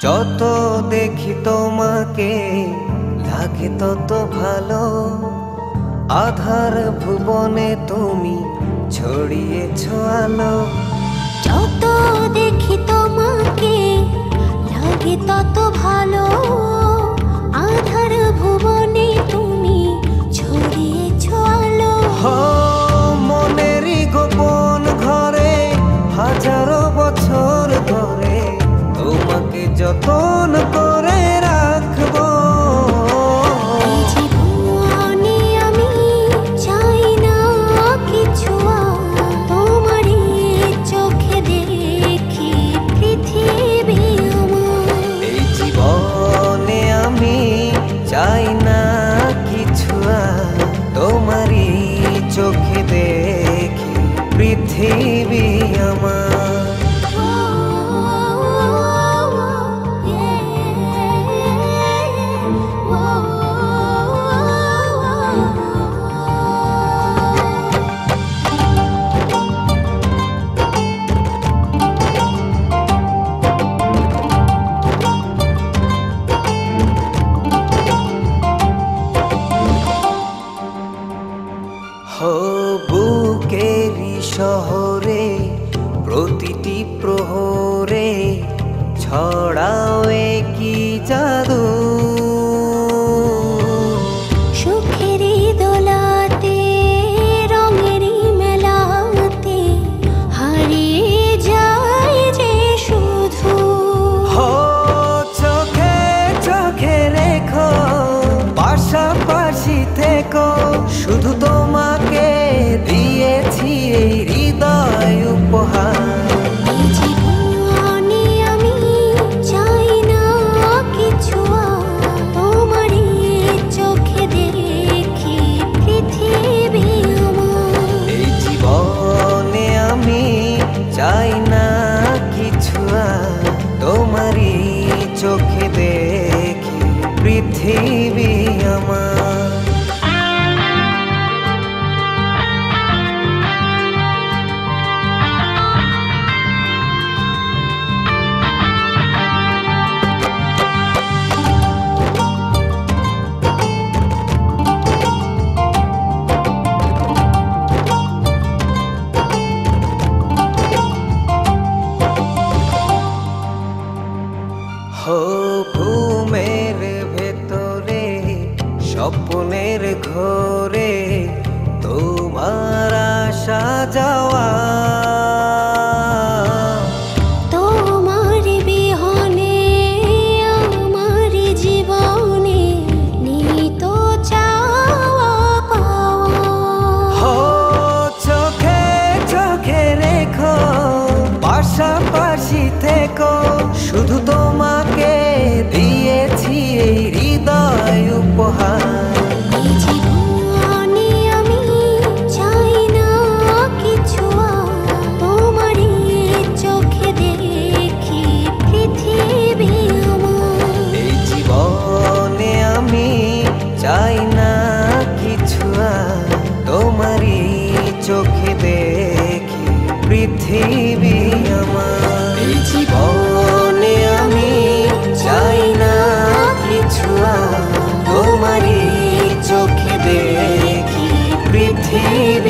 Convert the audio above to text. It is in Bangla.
যত দেখি তোমাকে লাগে তত ভালো। আধার ভুবনে তুমি ছড়িয়েছ আলো। যত দেখি না তোমারই চোখে দেখি পৃথিবী আমার। ছড়াও কি জাদু স্বপ্নের ঘোরে He